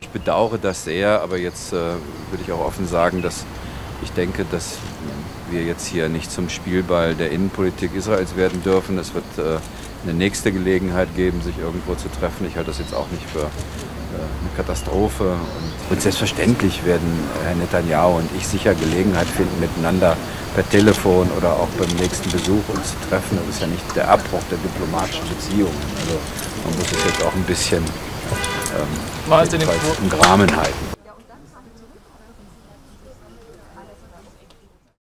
Ich bedauere das sehr, aber jetzt äh, würde ich auch offen sagen, dass ich denke, dass wir jetzt hier nicht zum Spielball der Innenpolitik Israels werden dürfen. Es wird äh, eine nächste Gelegenheit geben, sich irgendwo zu treffen. Ich halte das jetzt auch nicht für äh, eine Katastrophe. Und, und selbstverständlich werden Herr Netanyahu und ich sicher Gelegenheit finden, miteinander per Telefon oder auch beim nächsten Besuch uns zu treffen. Das ist ja nicht der Abbruch der diplomatischen Beziehungen. Also man muss es jetzt auch ein bisschen ähm, im Rahmen halten.